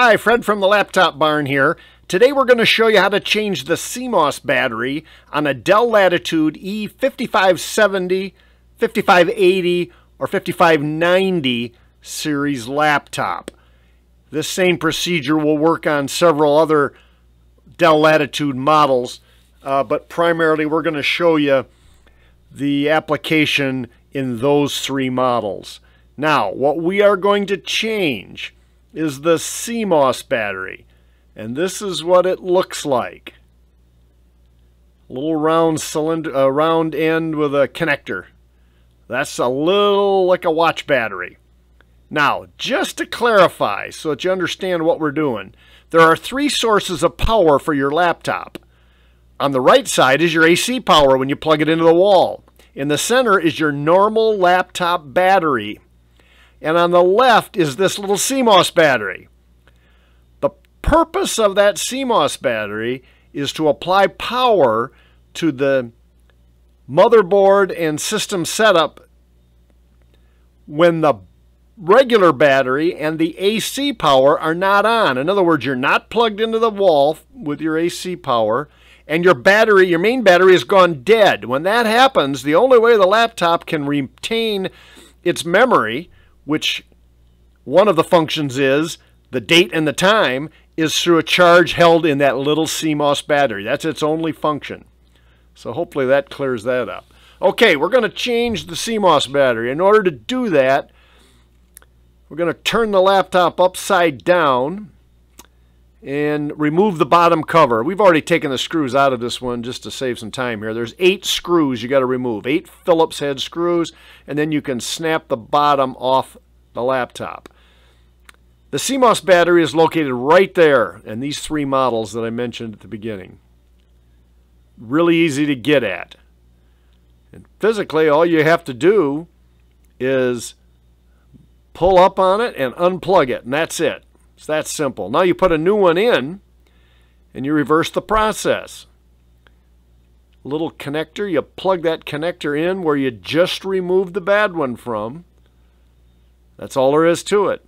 Hi, Fred from the Laptop Barn here. Today we're going to show you how to change the CMOS battery on a Dell Latitude E5570, 5580, or 5590 series laptop. This same procedure will work on several other Dell Latitude models, uh, but primarily we're going to show you the application in those three models. Now, what we are going to change is the CMOS battery. And this is what it looks like. A little round cylinder, uh, round end with a connector. That's a little like a watch battery. Now, just to clarify so that you understand what we're doing, there are three sources of power for your laptop. On the right side is your AC power when you plug it into the wall. In the center is your normal laptop battery and on the left is this little CMOS battery. The purpose of that CMOS battery is to apply power to the motherboard and system setup when the regular battery and the AC power are not on. In other words, you're not plugged into the wall with your AC power and your battery, your main battery has gone dead. When that happens, the only way the laptop can retain its memory which one of the functions is the date and the time is through a charge held in that little CMOS battery. That's its only function. So hopefully that clears that up. Okay, we're going to change the CMOS battery. In order to do that, we're going to turn the laptop upside down and remove the bottom cover. We've already taken the screws out of this one just to save some time here. There's eight screws you got to remove, eight Phillips head screws, and then you can snap the bottom off the laptop. The CMOS battery is located right there in these three models that I mentioned at the beginning. Really easy to get at. And physically, all you have to do is pull up on it and unplug it, and that's it. It's that simple. Now you put a new one in and you reverse the process. Little connector, you plug that connector in where you just removed the bad one from. That's all there is to it.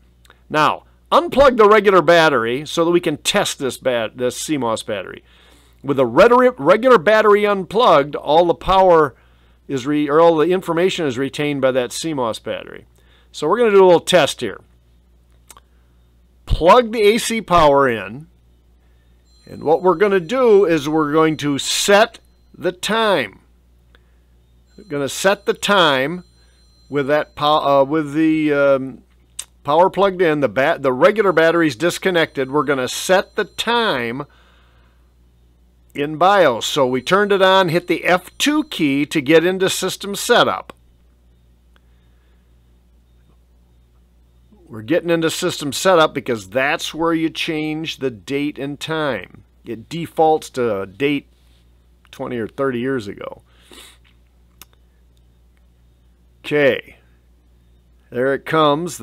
Now, unplug the regular battery so that we can test this, bat this CMOS battery. With the regular battery unplugged, all the power is re or all the information is retained by that CMOS battery. So we're going to do a little test here plug the AC power in. And what we're going to do is we're going to set the time. We're going to set the time with that uh, with the um, power plugged in, the bat the regular batteries disconnected. We're going to set the time in BIOS. So we turned it on, hit the F2 key to get into system setup. We're getting into system setup because that's where you change the date and time. It defaults to a date 20 or 30 years ago. Okay. There it comes.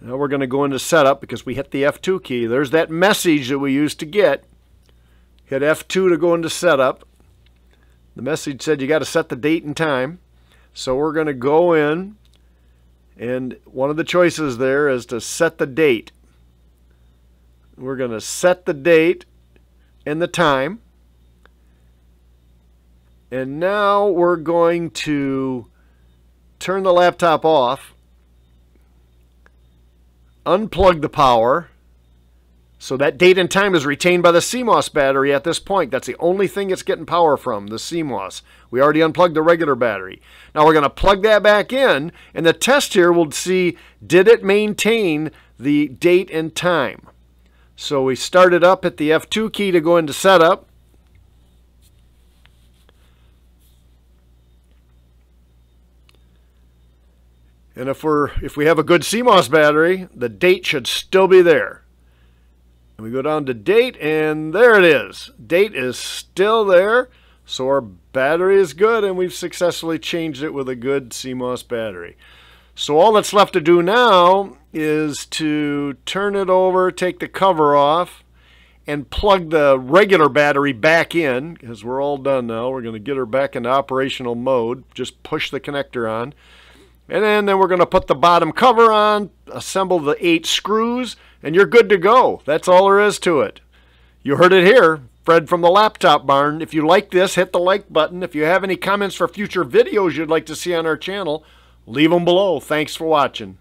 Now we're going to go into setup because we hit the F2 key. There's that message that we used to get. Hit F2 to go into setup. The message said you got to set the date and time. So we're going to go in and one of the choices there is to set the date. We're going to set the date and the time. And now we're going to turn the laptop off, unplug the power, so that date and time is retained by the CMOS battery at this point. That's the only thing it's getting power from, the CMOS. We already unplugged the regular battery. Now we're going to plug that back in, and the test here will see, did it maintain the date and time? So we started up at the F2 key to go into setup. And if we're if we have a good CMOS battery, the date should still be there. And we go down to date, and there it is. Date is still there, so our battery is good, and we've successfully changed it with a good CMOS battery. So all that's left to do now is to turn it over, take the cover off, and plug the regular battery back in, because we're all done now. We're going to get her back into operational mode. Just push the connector on. And then, then we're going to put the bottom cover on, assemble the eight screws, and you're good to go. That's all there is to it. You heard it here. Fred from the Laptop Barn. If you like this, hit the like button. If you have any comments for future videos you'd like to see on our channel, leave them below. Thanks for watching.